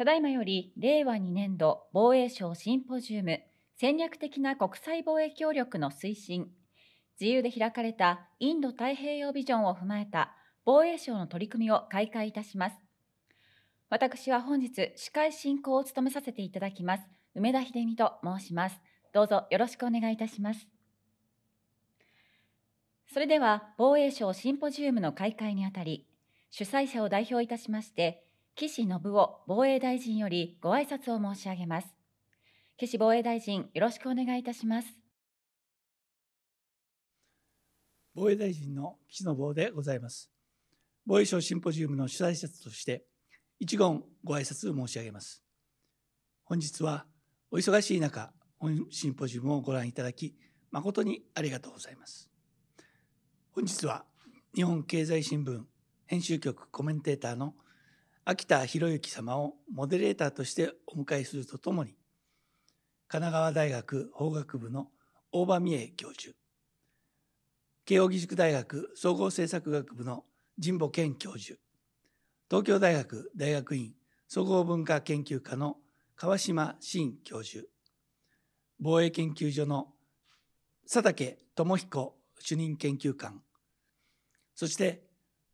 ただいまより令和2年度防衛省シンポジウム戦略的な国際防衛協力の推進自由で開かれたインド太平洋ビジョンを踏まえた防衛省の取り組みを開会いたします。私は本日司会進行を務めさせていただきます梅田秀美と申します。どうぞよろしくお願いいたします。それでは防衛省シンポジウムの開会にあたり主催者を代表いたしまして岸信夫防衛大臣よりご挨拶を申し上げます。岸防衛大臣、よろしくお願いいたします。防衛大臣の岸信夫でございます。防衛省シンポジウムの主催者として、一言ご挨拶申し上げます。本日はお忙しい中、本シンポジウムをご覧いただき、誠にありがとうございます。本日は日本経済新聞編集局コメンテーターの秋田博之様をモデレーターとしてお迎えするとともに神奈川大学法学部の大場美恵教授慶應義塾大学総合政策学部の神保健教授東京大学大学院総合文化研究科の川島真教授防衛研究所の佐竹智彦主任研究官そして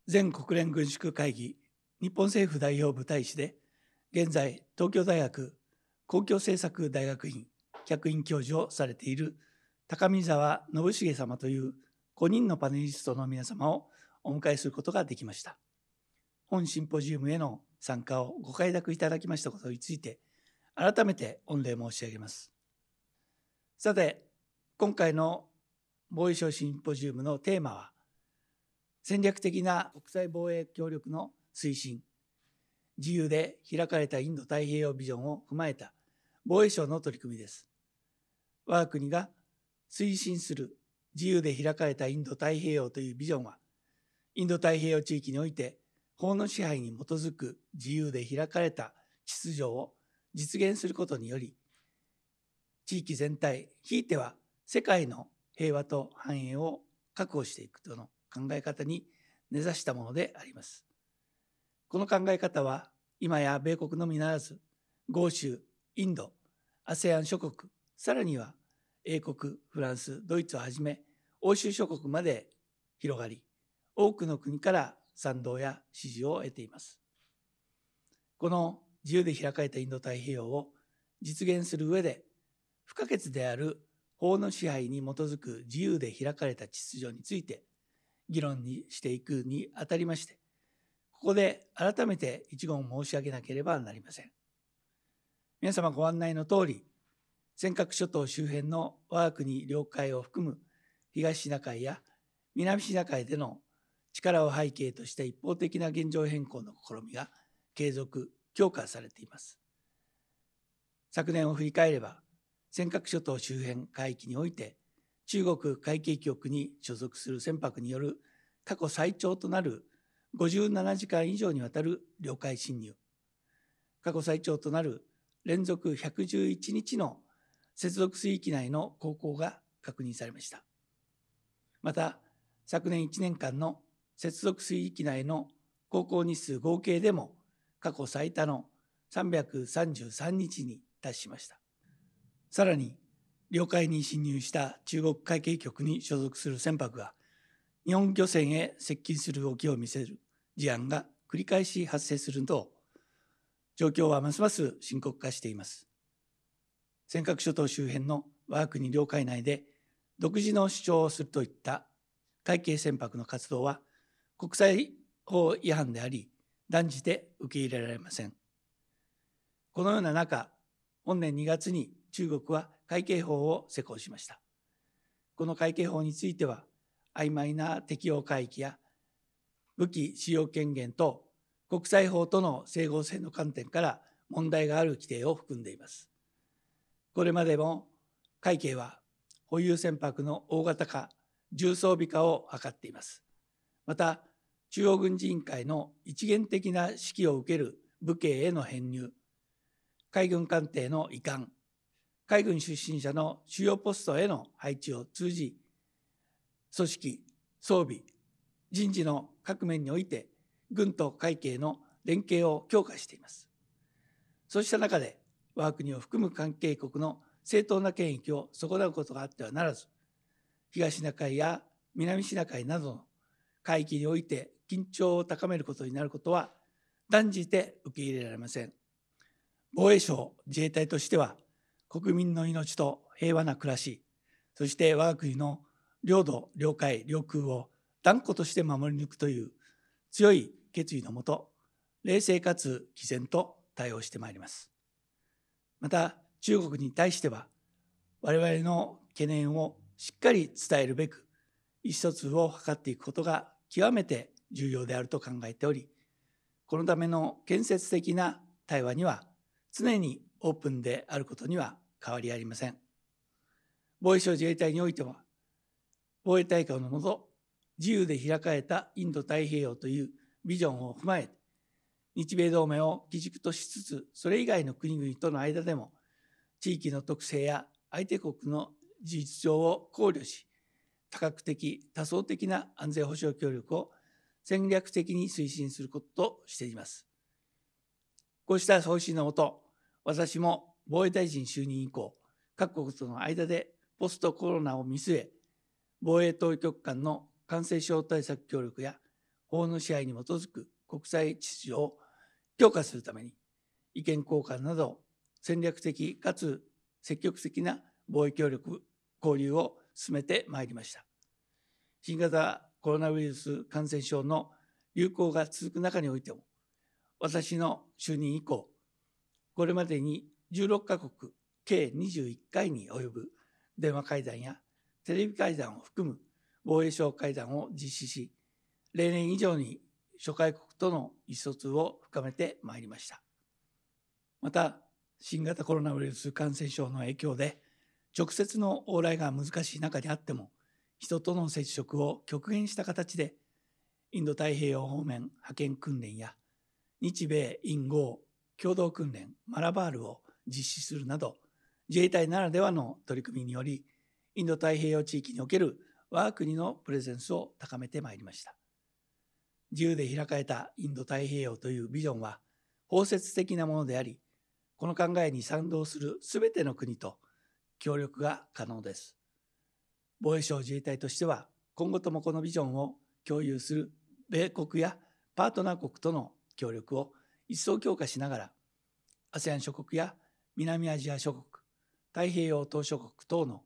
全国連軍縮会議日本政府代表部大使で現在東京大学公共政策大学院客員教授をされている高見沢信重様という5人のパネリストの皆様をお迎えすることができました。本シンポジウムへの参加をご快諾いただきましたことについて改めて御礼申し上げます。さて、今回の防衛省シンポジウムのテーマは戦略的な国際防衛協力の推進自由で開かれたインド太平洋ビジョンを踏まえた防衛省の取り組みです。我が国が推進する自由で開かれたインド太平洋というビジョンは、インド太平洋地域において法の支配に基づく自由で開かれた秩序を実現することにより、地域全体、ひいては世界の平和と繁栄を確保していくとの考え方に根ざしたものであります。この考え方は今や米国のみならず豪州インド ASEAN 諸国さらには英国フランスドイツをはじめ欧州諸国まで広がり多くの国から賛同や支持を得ています。この自由で開かれたインド太平洋を実現する上で不可欠である法の支配に基づく自由で開かれた秩序について議論にしていくにあたりましてここで改めて一言申し上げなければなりません。皆様ご案内の通り、尖閣諸島周辺の我が国領海を含む東シナ海や南シナ海での力を背景とした一方的な現状変更の試みが継続、強化されています。昨年を振り返れば、尖閣諸島周辺海域において、中国海警局に所属する船舶による過去最長となる57時間以上にわたる領海侵入過去最長となる連続111日の接続水域内の航行が確認されました。また昨年1年間の接続水域内の航行日数合計でも過去最多の333日に達しました。さらに領海に侵入した中国海警局に所属する船舶が日本漁船へ接近する動きを見せる。事案が繰り返し発生すると状況はますます深刻化しています。尖閣諸島周辺の我が国領海内で独自の主張をするといった海警船舶の活動は国際法違反であり断じて受け入れられません。このような中本年2月に中国は海警法を施行しました。この海警法については曖昧な適用海域や武器使用権限と国際法との整合性の観点から問題がある規定を含んでいます。これまでも会計は保有船舶の大型化、重装備化を図っています。また、中央軍事委員会の一元的な指揮を受ける武警への編入、海軍艦艇の移管、海軍出身者の主要ポストへの配置を通じ、組織、装備、人事の各面において軍と会計の連携を強化しています。そうした中で我が国を含む関係国の正当な権益を損なうことがあってはならず東シナ海や南シナ海などの海域において緊張を高めることになることは断じて受け入れられません防衛省自衛隊としては国民の命と平和な暮らしそして我が国の領土領海領空を断固として守り抜くという強い決意のもと冷静かつ毅然と対応してまいります。また中国に対しては我々の懸念をしっかり伝えるべく意思疎通を図っていくことが極めて重要であると考えておりこのための建設的な対話には常にオープンであることには変わりありません。防衛省自衛隊においては防衛大会のもと自由で開かれたインド太平洋というビジョンを踏まえ日米同盟を基軸としつつそれ以外の国々との間でも地域の特性や相手国の事実上を考慮し多角的多層的な安全保障協力を戦略的に推進することとしています。こうした方針のもと私も防衛大臣就任以降各国との間でポストコロナを見据え防衛当局間の感染症対策協力や法の支配に基づく国際秩序を強化するために意見交換など戦略的かつ積極的な貿易協力交流を進めてまいりました。新型コロナウイルス感染症の流行が続く中においても私の就任以降これまでに16カ国計21回に及ぶ電話会談やテレビ会談を含む防衛省会談を実施し例年以上に諸外国との意思疎通を深めてまいりました。また新型コロナウイルス感染症の影響で直接の往来が難しい中にあっても人との接触を極限した形でインド太平洋方面派遣訓練や日米印豪共同訓練マラバールを実施するなど自衛隊ならではの取り組みによりインド太平洋地域における我が国のプレゼンスを高めてまいりました。自由で開かれたインド太平洋というビジョンは包摂的なものでありこの考えに賛同する全ての国と協力が可能です。防衛省自衛隊としては今後ともこのビジョンを共有する米国やパートナー国との協力を一層強化しながら ASEAN 諸国や南アジア諸国太平洋島諸国等の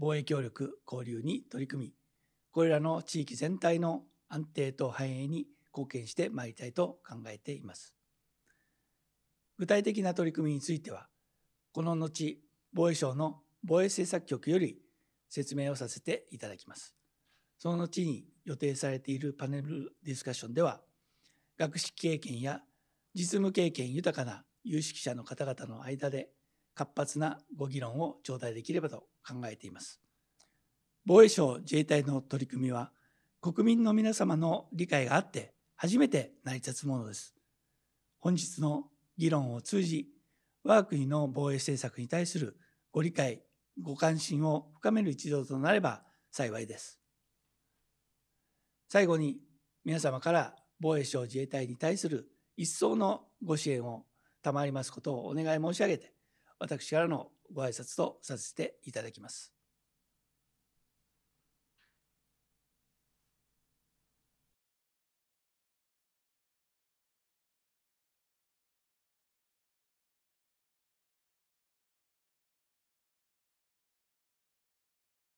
防衛協力交流に取り組みこれらの地域全体の安定と繁栄に貢献してまいりたいと考えています。具体的な取り組みについてはこの後防衛省の防衛政策局より説明をさせていただきます。その後に予定されているパネルディスカッションでは学識経験や実務経験豊かな有識者の方々の間で活発なご議論を頂戴できればと考えています。防衛省自衛隊の取り組みは国民の皆様の理解があって初めて成り立つものです。本日の議論を通じ我が国の防衛政策に対するご理解ご関心を深める一同となれば幸いです。最後に皆様から防衛省自衛隊に対する一層のご支援を賜りますことをお願い申し上げて私からのご挨拶とさせていただきます。